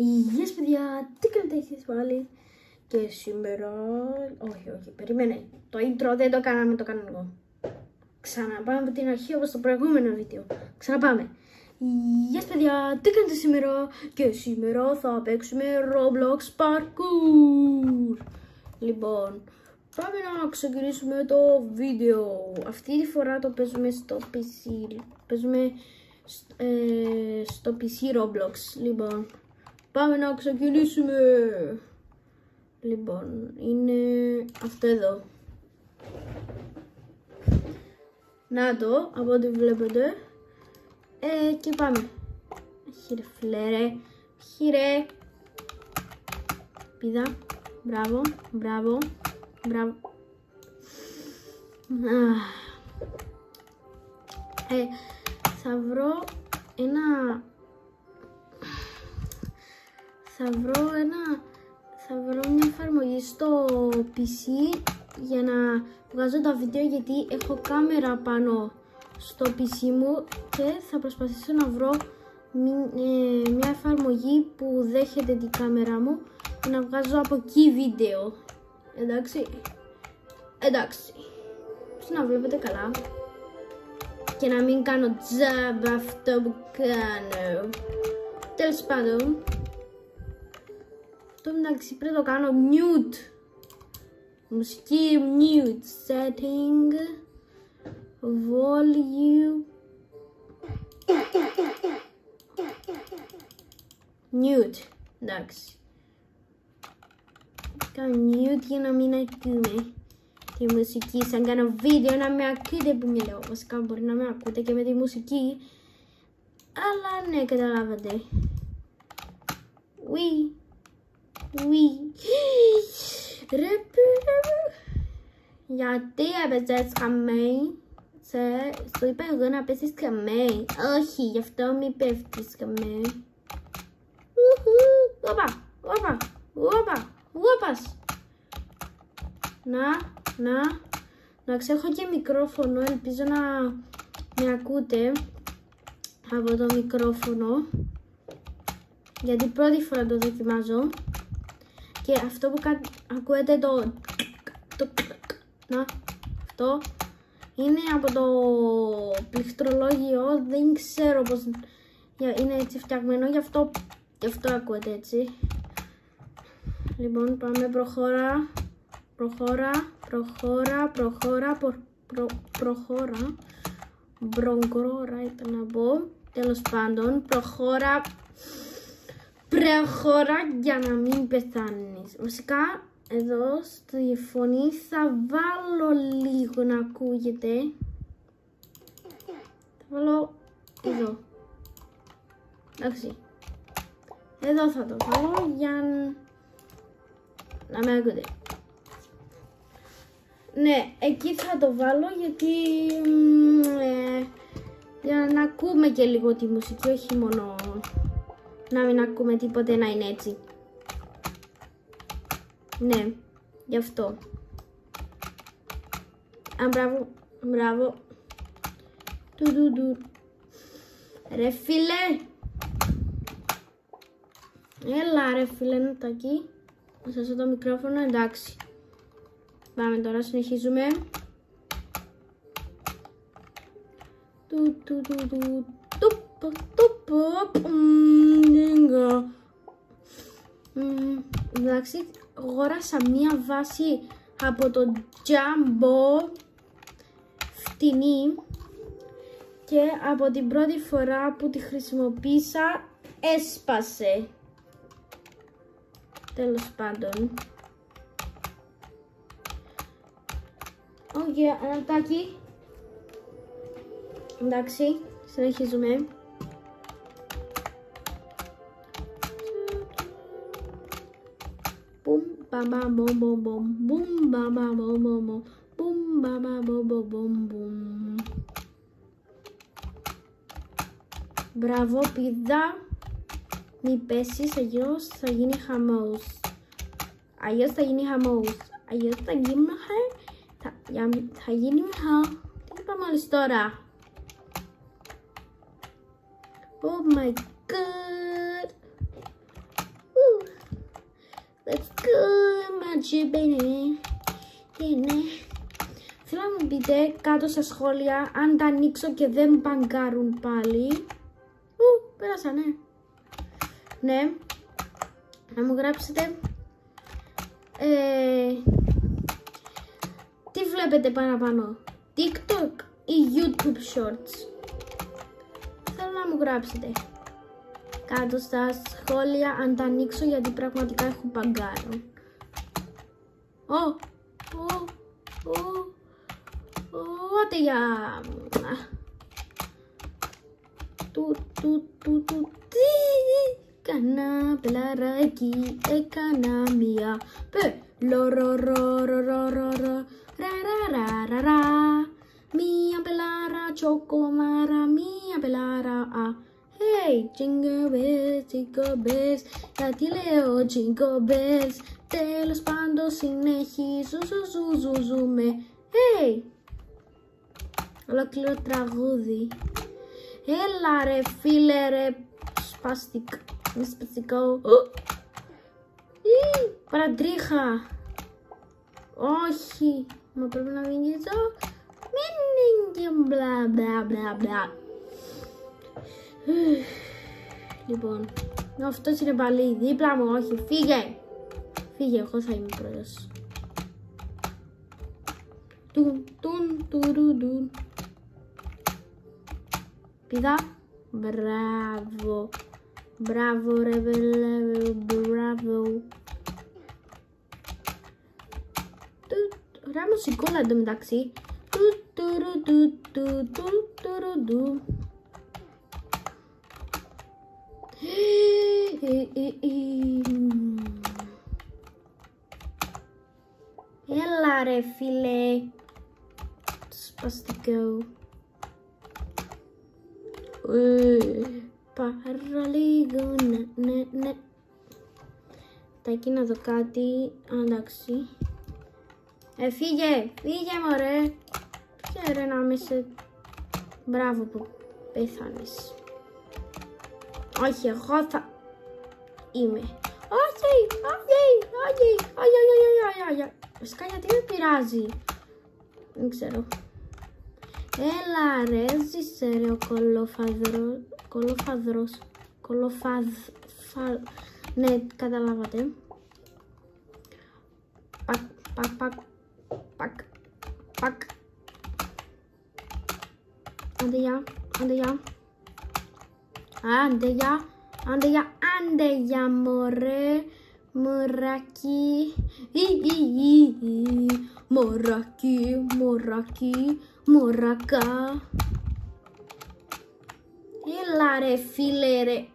Γεια σας παιδιά, τι κάνετε εσείς πάλι Και σήμερα, όχι όχι, περίμενε. Το intro δεν το κάναμε, το κάνω εγώ. Ξαναπάμε από την αρχή όπως το προηγούμενο βίντεο. Ξαναπάμε. Γεια σας παιδιά, τι κάνετε σήμερα; Και σήμερα θα παίξουμε Roblox Parkour. Λοιπόν, πάμε να ξεκινήσουμε το βίντεο. Αυτή τη φορά το παίζουμε στο PC Παίζουμε ε, στο PC Roblox. Λοιπόν, Πάμε να ξεκινήσουμε. Λοιπόν, είναι αυτό εδώ. Να το, από ό,τι βλέπετε. Ε, και πάμε. Χειρε φλερε. Χειρε. Πίδα. Μπράβο, μπράβο, μπράβο. Ε, θα βρω ένα θα βρω ένα θα βρω μια εφαρμογή στο PC για να βγάζω τα βίντεο γιατί έχω κάμερα πάνω στο PC μου και θα προσπαθήσω να βρω ε, μια εφαρμογή που δέχεται την κάμερα μου και να βγάζω από εκεί βίντεο. Εντάξει. Εντάξει. Να βλέπετε καλά. Και να μην κάνω τζαμπ αυτό που κάνω. Τέλος πάντων το εντάξει πρέπει να το κάνω mute. Μουσική mute. Setting. Volume. Mute. Εντάξει. Κάνω mute για να μην ακούμε τη μουσική. Σαν κάνω βίντεο να με ακούτε που μιλάω. Βασικά μπορεί να με ακούτε και με τη μουσική. Αλλά ναι, καταλάβατε. Oui. Oui. Ρε Γιατί έπαιζες χαμένη. Σε, σου είπα εγώ να πέσεις χαμένη. Όχι, γι' αυτό μη πέφτεις χαμένη. Όπα, όπα, όπα, όπας. Να, να, να ξέχω και μικρόφωνο. Ελπίζω να με ακούτε από το μικρόφωνο. Γιατί πρώτη φορά το δοκιμάζω. Και αυτό που ακούετε το, το να, αυτό είναι από το πληκτρολόγιο, δεν ξέρω πως είναι έτσι φτιαγμένο, γι' αυτό, γι αυτό ακούετε έτσι. Λοιπόν, πάμε προχώρα, προχώρα, προχώρα, προχώρα, προ, προ, προχώρα, μπρογκρόρα είπα να πω, τέλος πάντων, προχώρα, προχώρα για να μην πεθάνεις. Βασικά, εδώ στη φωνή θα βάλω λίγο να ακούγεται. Θα βάλω εδώ. Εντάξει. Εδώ θα το βάλω για να με ακούτε. Ναι, εκεί θα το βάλω γιατί ε, για να ακούμε και λίγο τη μουσική, όχι μόνο να μην ακούμε τίποτε να είναι έτσι. Ναι, γι' αυτό. Α, μπράβο, μπράβο. Του, του, του. Ρε φίλε. Έλα ρε φίλε, να τα εκεί. Να σας το μικρόφωνο, εντάξει. Πάμε τώρα, συνεχίζουμε. Του, του, του, του, του, Εντάξει, αγόρασα μία βάση από το Jumbo φτηνή και από την πρώτη φορά που τη χρησιμοποίησα έσπασε. Τέλος πάντων. OK, okay, Εντάξει, συνεχίζουμε. Bam bam boom boom boom boom bam bam boom boom boom boom bam bam boom boom boom boom Μπράβο πίδα. Μη πέσεις αλλιώς θα γίνει χαμός. Αλλιώς θα γίνει χαμός. Αλλιώς θα γίνει θα, θα γίνει χα. Τι είπα μόλις τώρα; Oh my god τζιμπενε. Τι είναι. Θέλω να μου πείτε κάτω στα σχόλια αν τα ανοίξω και δεν μου παγκάρουν πάλι. Ου, πέρασα, ναι. Ναι. Να μου γράψετε ε, τι βλέπετε παραπάνω, TikTok ή YouTube Shorts; Θέλω να μου γράψετε κάτω στα σχόλια αν τα ανοίξω γιατί πραγματικά έχω παγκάρω. Oh, oh, oh, oh, te llama. Tu, tu, tu, tu, ti. Cana, pelara, aquí, economía. Pe, lo, ro, ro, ro, ro, ro, ro, ra, ra, ra, ra, ra. Mia pelara, chocomara, mia pelara, ah. Hey, jingle bells, jingle bells, ya tileo jingle bells, Τέλος πάντων συνεχίζω, ζου ζου ζου ζούμε Hey, ολόκληρο τραγούδι Έλα ρε φίλε ρε, σπαστικ σπαστικό. Παρατρίχα. Όχι. Μα πρέπει να βingήσω. Μην και μπλα μπλα μπλα μπλα. Λοιπόν, αυτός είναι πάλι δίπλα μου, όχι, φύγε. Φύγε, εγώ θα είμαι πρώτος. Τουν, τουν, τουρου, Πηδά. Μπράβο. Μπράβο ρε μπράβο. Ωραία μουσικόλα εντωμεταξύ. Έλα ρε φίλε. Σπαστικό. Παραλίγο, ναι, ναι, ναι. Τα εκεί να δω κάτι. Εντάξει. Ε, φύγε, φύγε μωρέ. Ποια να είμαι σε... Μπράβο που πέθανες. Όχι, εγώ θα... Είμαι. Όχι, όχι, όχι, όχι, όχι, όχι, όχι. Βασικά γιατί με πειράζει. Δεν ξέρω. Έλα ρε, ζήσε ρε ο κολοφαδρός. Κολοφαδρός. Κολοφαδ... Φα... Ναι, καταλάβατε. Πακ, πακ, πακ, πακ, πακ. Άντε για, άντε για. Άντε για, άντε για, άντε για μωρέ. Μωράκι, ή, ή, ή, ή. Μωράκι, μωράκι, μωρακά. Έλα ρε φίλε ρε.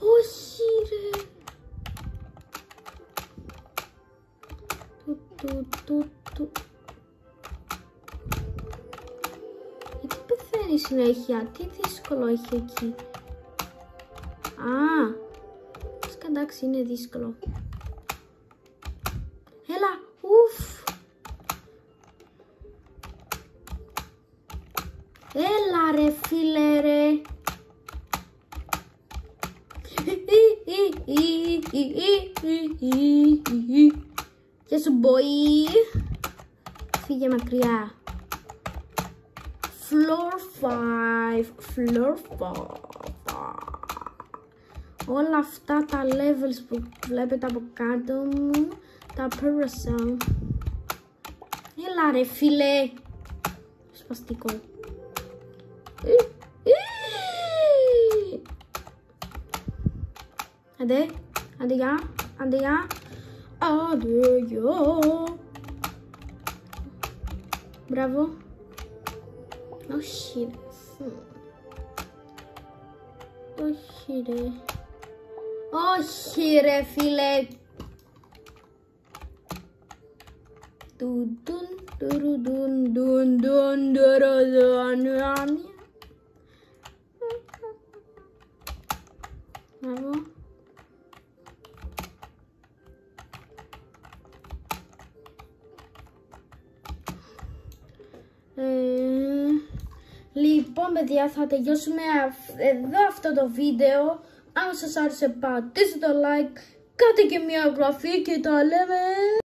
Όχι ρε. Του, του, του, του. Γιατί πεθαίνει συνέχεια, τι δύσκολο έχει εκεί. Εντάξει είναι δύσκολο. Έλα ρε φίλε ρε. Γεια σου boy. Φύγε μακριά. Floor 5. Floor 5. Όλα αυτά τα levels που βλέπετε από κάτω μου τα πέρασα. Έλα ρε φίλε. Σπαστικό. Άντε, άντε γεια, άντε γεια, άντε γεια. Μπράβο. Όχι ρε. Όχι ρε. Όχι ρε φίλε. Τουν τουν τουρου τουν τουν τουν τουρου Μπράβο. Ε, λοιπόν παιδιά θα τελειώσουμε εδώ αυτό το βίντεο Αν σας άρεσε πατήστε το like, κάντε και μια εγγραφή και τα λέμε.